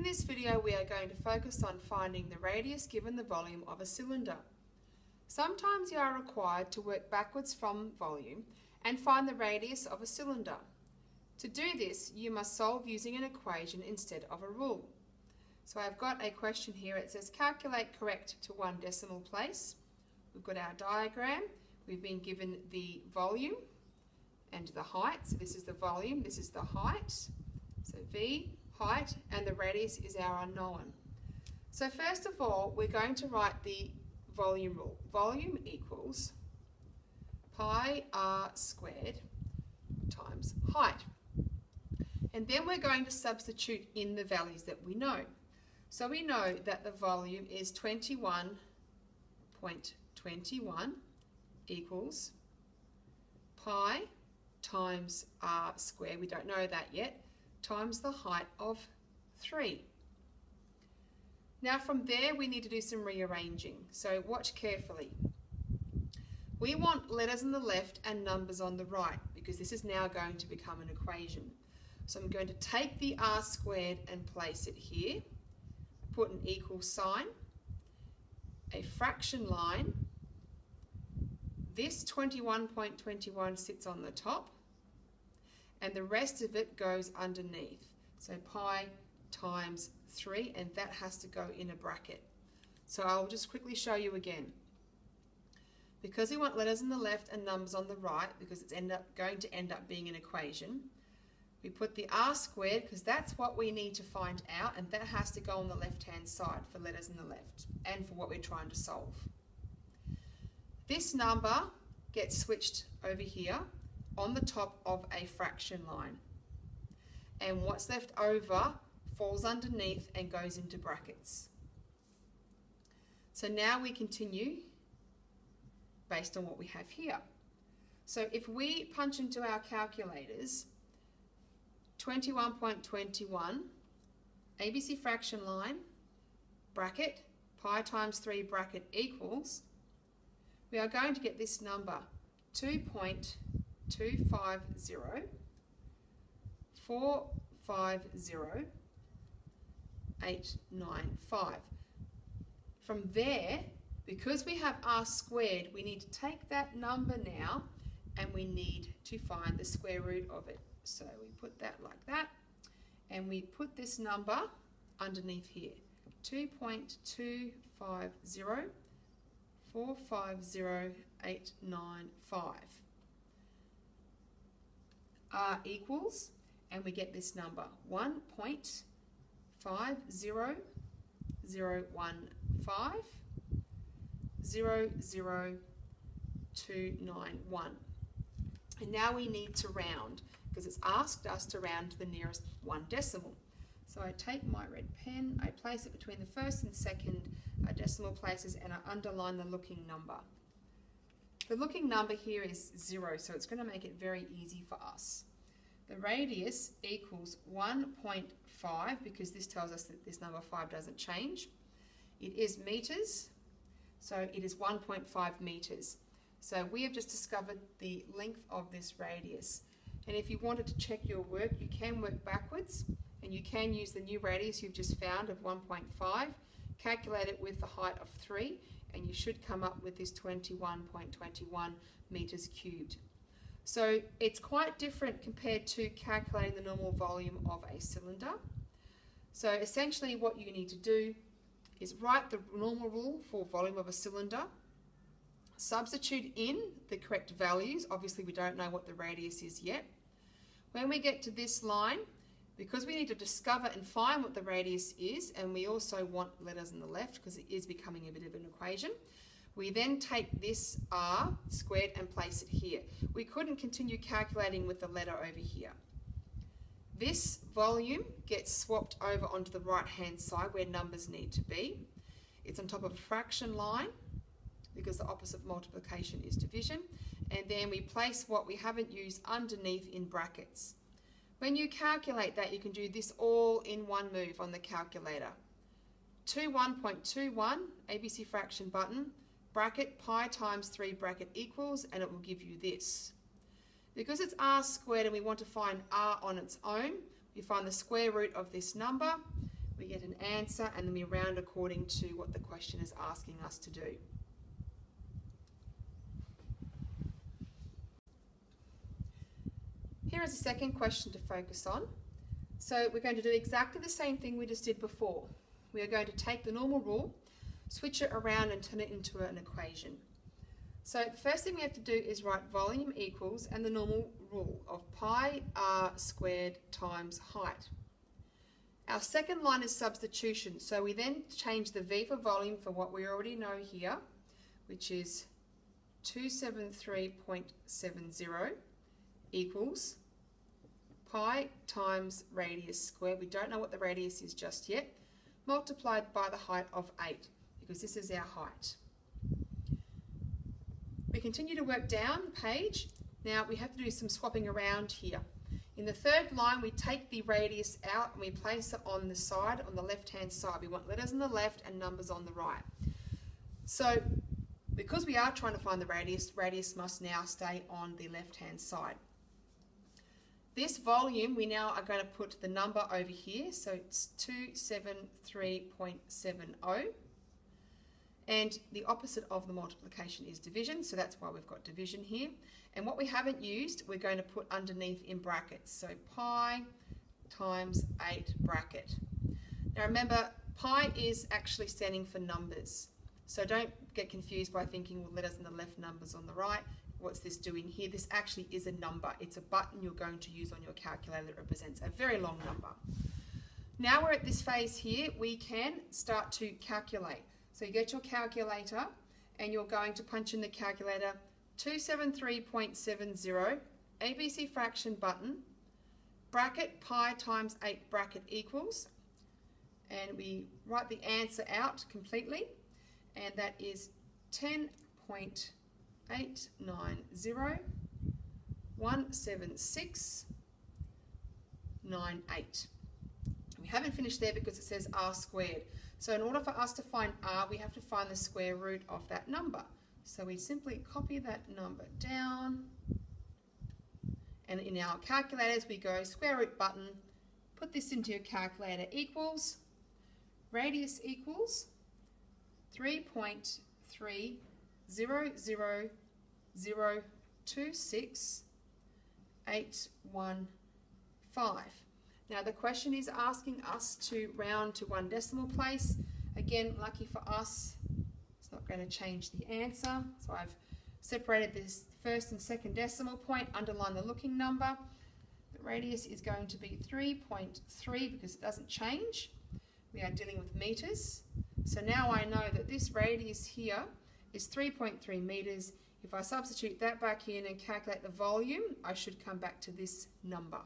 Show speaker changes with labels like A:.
A: In this video we are going to focus on finding the radius given the volume of a cylinder. Sometimes you are required to work backwards from volume and find the radius of a cylinder. To do this you must solve using an equation instead of a rule. So I've got a question here. It says calculate correct to one decimal place. We've got our diagram. We've been given the volume and the height. So this is the volume, this is the height. So V, height, and the radius is our unknown. So first of all, we're going to write the volume rule. Volume equals pi r squared times height. And then we're going to substitute in the values that we know. So we know that the volume is 21.21 equals pi times r squared, we don't know that yet, times the height of 3. Now from there we need to do some rearranging, so watch carefully. We want letters on the left and numbers on the right because this is now going to become an equation. So I'm going to take the r squared and place it here put an equal sign, a fraction line. This 21.21 sits on the top and the rest of it goes underneath. So pi times 3 and that has to go in a bracket. So I'll just quickly show you again. Because we want letters on the left and numbers on the right, because it's end up going to end up being an equation, we put the r squared because that's what we need to find out and that has to go on the left hand side for letters on the left and for what we're trying to solve. This number gets switched over here on the top of a fraction line and what's left over falls underneath and goes into brackets. So now we continue based on what we have here. So if we punch into our calculators 21.21, ABC fraction line, bracket, pi times 3 bracket equals, we are going to get this number 2.250 From there, because we have r squared, we need to take that number now and we need to find the square root of it. So we put that like that and we put this number underneath here. 2.250 R equals and we get this number 1.50015 00291 and now we need to round because it's asked us to round to the nearest one decimal. So I take my red pen, I place it between the first and second uh, decimal places and I underline the looking number. The looking number here is zero, so it's going to make it very easy for us. The radius equals 1.5 because this tells us that this number 5 doesn't change. It is meters, so it is 1.5 meters. So we have just discovered the length of this radius. And if you wanted to check your work, you can work backwards and you can use the new radius you've just found of 1.5, calculate it with the height of 3, and you should come up with this 21.21 meters cubed. So it's quite different compared to calculating the normal volume of a cylinder. So essentially what you need to do is write the normal rule for volume of a cylinder, substitute in the correct values. Obviously, we don't know what the radius is yet. When we get to this line, because we need to discover and find what the radius is, and we also want letters on the left because it is becoming a bit of an equation, we then take this r squared and place it here. We couldn't continue calculating with the letter over here. This volume gets swapped over onto the right hand side where numbers need to be. It's on top of a fraction line because the opposite of multiplication is division. And then we place what we haven't used underneath in brackets. When you calculate that, you can do this all in one move on the calculator. 21.21, ABC fraction button, bracket pi times 3 bracket equals, and it will give you this. Because it's r squared and we want to find r on its own, we find the square root of this number. we get an answer, and then we round according to what the question is asking us to do. Here is a second question to focus on. So we're going to do exactly the same thing we just did before. We are going to take the normal rule, switch it around and turn it into an equation. So the first thing we have to do is write volume equals and the normal rule of pi r squared times height. Our second line is substitution, so we then change the V for volume for what we already know here, which is 273.70 equals pi times radius squared. We don't know what the radius is just yet, multiplied by the height of 8, because this is our height. We continue to work down the page. Now we have to do some swapping around here. In the third line, we take the radius out and we place it on the side, on the left-hand side. We want letters on the left and numbers on the right. So because we are trying to find the radius, radius must now stay on the left-hand side. This volume, we now are going to put the number over here, so it's 273.70. And the opposite of the multiplication is division, so that's why we've got division here. And what we haven't used, we're going to put underneath in brackets. So pi times 8 bracket. Now remember, pi is actually standing for numbers. So don't get confused by thinking well, letters on the left, numbers on the right. What's this doing here? This actually is a number. It's a button you're going to use on your calculator that represents a very long number. Now we're at this phase here, we can start to calculate. So you get your calculator and you're going to punch in the calculator 273.70 ABC fraction button bracket pi times 8 bracket equals and we write the answer out completely and that is 10.89017698. We haven't finished there because it says r squared. So in order for us to find r, we have to find the square root of that number. So we simply copy that number down. And in our calculators, we go square root button, put this into your calculator equals, radius equals 3.300026.815. Now the question is asking us to round to one decimal place. Again, lucky for us, it's not going to change the answer. So I've separated this first and second decimal point, underline the looking number. The radius is going to be 3.3 because it doesn't change. We are dealing with meters. So now I know that this radius here is 3.3 meters. If I substitute that back in and calculate the volume, I should come back to this number.